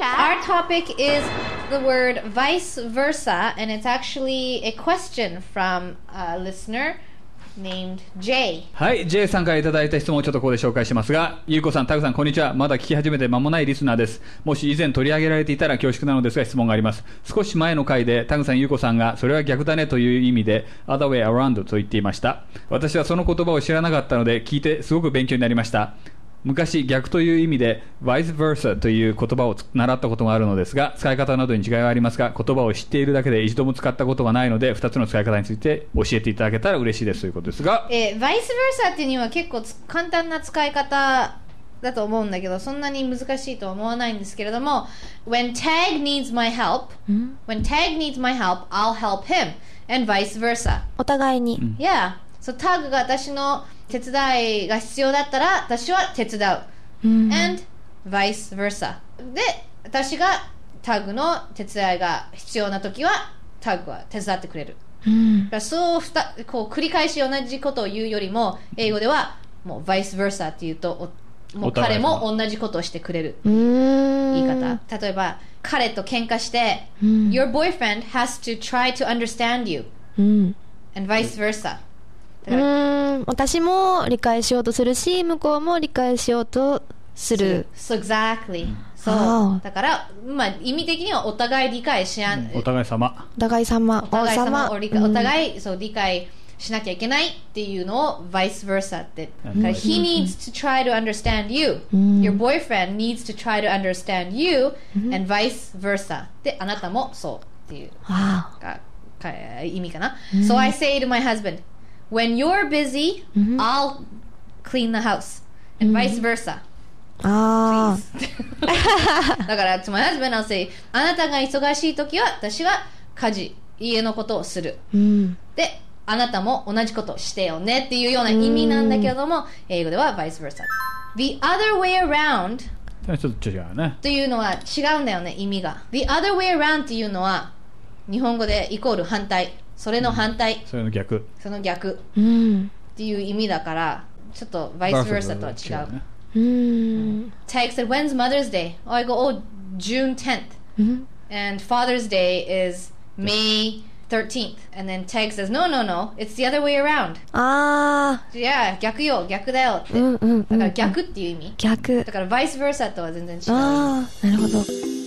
Our topic is the word vice versa, and it's actually a question from a listener named Jay. はい、J さんからいただいた質問をちょっとここで紹介しますが、ゆうこさん、タグさん、こんにちは。まだ聞き始めて間もないリスナーです。もし以前取り上げられていたら恐縮なのですが質問があります。少し前の回で、タグさん、ゆうこさんが、それは逆だねという意味で、other way around と言っていました。私はその言葉を知らなかったので、聞いてすごく勉強になりました。昔、逆という意味で、vice versa という言葉を習ったことがあるのですが、使い方などに違いはありますが、言葉を知っているだけで一度も使ったことがないので、二つの使い方について教えていただけたら嬉しいですということですが、えー、vice versa っていうのは結構つ簡単な使い方だと思うんだけど、そんなに難しいとは思わないんですけれども、when tag needs my help, when tag needs my help, I'll help him, and vice versa. お互いに。Yeah. So タグが私の手伝いが必要だったら、私は手伝う。and vice versa. で、私がタグの手伝いが必要な時は、タグは手伝ってくれる。だからそうふたこう繰り返し同じことを言うよりも英語ではもう vice versa って言うとおもう彼も同じことをしてくれる。言い方例えば彼と喧嘩して、Your boyfriend has to try to understand you うん。and vice versa だうん。私も理解しようとするし、向こうも理解しようとする。So exactly そうだから、まあ、意味的にはお互い理解しあん、お互い様。お互い様。お互い様王を理解、お互いそう理解しなきゃいけないっていうのを vice versa って。だから he needs to try to understand you. Your boyfriend needs to try to understand you and vice versa. で、あなたもそうっていう意味かな。So I say to my husband, when you're busy, I'll clean the house. And vice versa. あ。あ.だから、to my husband, I'll say, あなたが忙しい時は私は家事、家のことをする。ー。うん。で、あなたも同じことをしてよねっていうような意味なんだけれども、英語では vice versa。The other way around ちょっと違うね。というのは違うんだよね、意味が。The other way around っていうのは、日本語でイコール反対。それの反対、それの逆。その逆うん。っていう意味だから、ちょっと vice versa とは違う。ね。うーん。Tag said, when's Mother's Day? Oh, I go, oh, June 10th. うん。And Father's Day is May 13th. And then Tag says, no, no, no, it's the other way around. あいや、逆よ、逆だよって。あ。うんうんうん。だから逆っていう意味。逆。だから vice versa とは全然違う。ああ、なるほど。